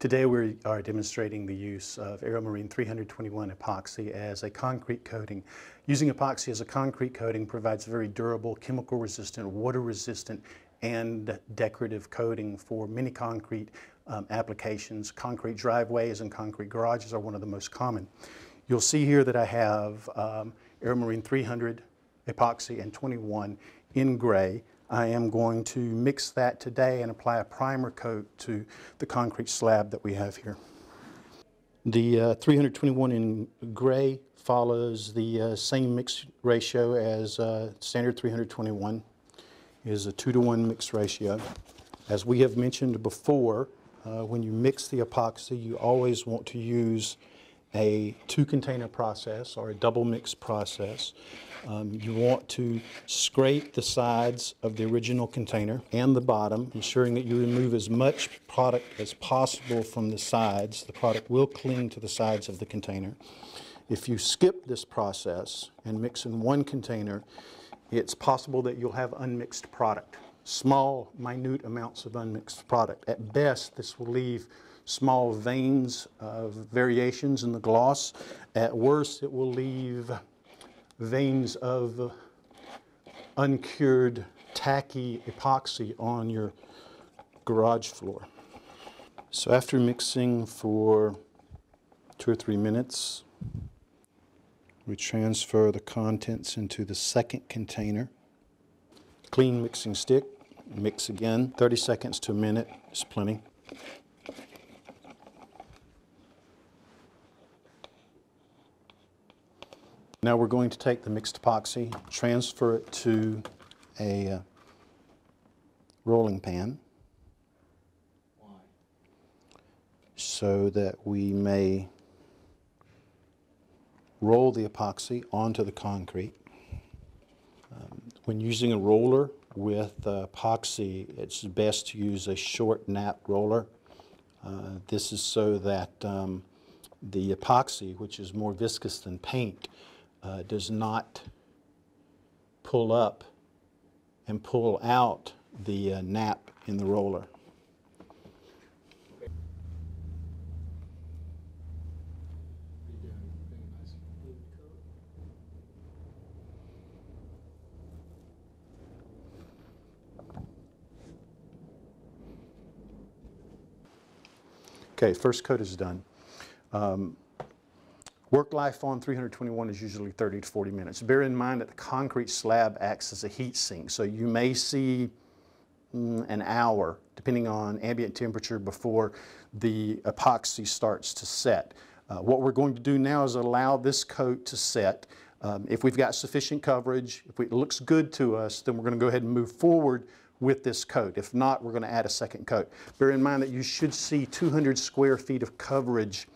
Today we are demonstrating the use of Aeromarine 321 epoxy as a concrete coating. Using epoxy as a concrete coating provides very durable, chemical resistant, water resistant, and decorative coating for many concrete um, applications. Concrete driveways and concrete garages are one of the most common. You'll see here that I have um, Aeromarine 300 epoxy and 21 in gray. I am going to mix that today and apply a primer coat to the concrete slab that we have here. The uh, 321 in gray follows the uh, same mix ratio as uh, standard 321 is a two to one mix ratio. As we have mentioned before, uh, when you mix the epoxy, you always want to use a two container process or a double mix process. Um, you want to scrape the sides of the original container and the bottom, ensuring that you remove as much product as possible from the sides. The product will cling to the sides of the container. If you skip this process and mix in one container, it's possible that you'll have unmixed product, small, minute amounts of unmixed product. At best, this will leave small veins of variations in the gloss. At worst, it will leave veins of uncured tacky epoxy on your garage floor. So after mixing for two or three minutes, we transfer the contents into the second container. Clean mixing stick, mix again, 30 seconds to a minute is plenty. Now we're going to take the mixed epoxy, transfer it to a uh, rolling pan so that we may roll the epoxy onto the concrete. Um, when using a roller with uh, epoxy, it's best to use a short nap roller. Uh, this is so that um, the epoxy, which is more viscous than paint, uh, does not pull up and pull out the nap in the roller. Okay, first coat is done. Um, Work life on 321 is usually 30 to 40 minutes. Bear in mind that the concrete slab acts as a heat sink, so you may see mm, an hour, depending on ambient temperature, before the epoxy starts to set. Uh, what we're going to do now is allow this coat to set. Um, if we've got sufficient coverage, if it looks good to us, then we're going to go ahead and move forward with this coat. If not, we're going to add a second coat. Bear in mind that you should see 200 square feet of coverage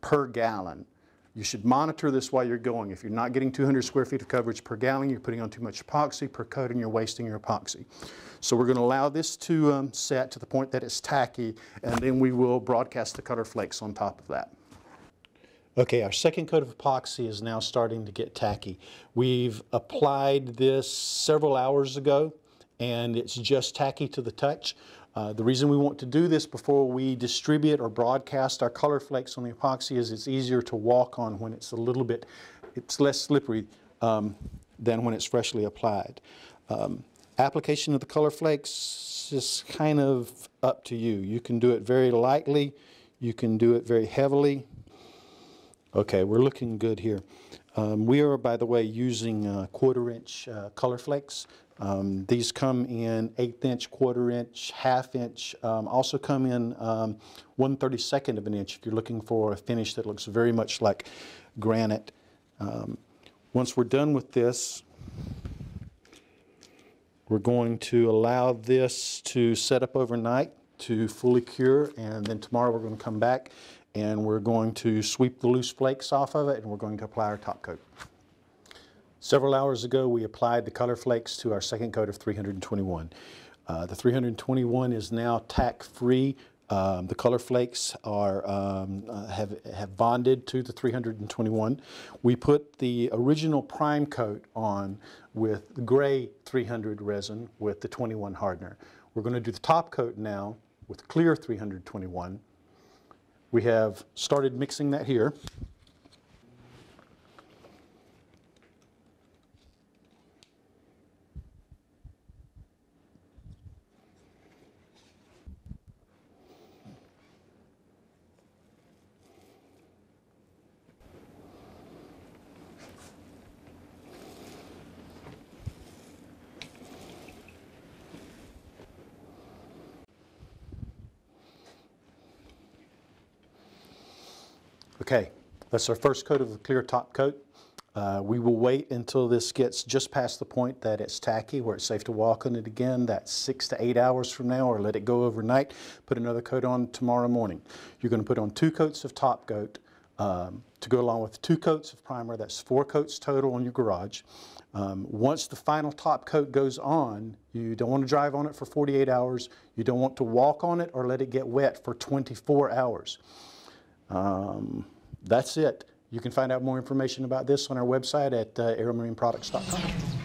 per gallon. You should monitor this while you're going. If you're not getting 200 square feet of coverage per gallon, you're putting on too much epoxy per coat and you're wasting your epoxy. So we're going to allow this to um, set to the point that it's tacky and then we will broadcast the color flakes on top of that. Okay, our second coat of epoxy is now starting to get tacky. We've applied this several hours ago and it's just tacky to the touch. Uh, the reason we want to do this before we distribute or broadcast our color flakes on the epoxy is it's easier to walk on when it's a little bit, it's less slippery um, than when it's freshly applied. Um, application of the color flakes is kind of up to you. You can do it very lightly, you can do it very heavily. Okay, we're looking good here. Um, we are, by the way, using uh, quarter inch uh, color flakes. Um, these come in eighth inch, quarter inch, half inch, um, also come in um, 1 32nd of an inch if you're looking for a finish that looks very much like granite. Um, once we're done with this, we're going to allow this to set up overnight to fully cure and then tomorrow we're going to come back and we're going to sweep the loose flakes off of it and we're going to apply our top coat. Several hours ago, we applied the color flakes to our second coat of 321. Uh, the 321 is now tack-free. Um, the color flakes are um, uh, have, have bonded to the 321. We put the original prime coat on with gray 300 resin with the 21 hardener. We're going to do the top coat now with clear 321. We have started mixing that here. Okay, that's our first coat of the clear top coat. Uh, we will wait until this gets just past the point that it's tacky, where it's safe to walk on it again. That's six to eight hours from now, or let it go overnight. Put another coat on tomorrow morning. You're going to put on two coats of top coat um, to go along with two coats of primer. That's four coats total on your garage. Um, once the final top coat goes on, you don't want to drive on it for 48 hours. You don't want to walk on it or let it get wet for 24 hours. Um, that's it. You can find out more information about this on our website at uh, aeromarineproducts.com.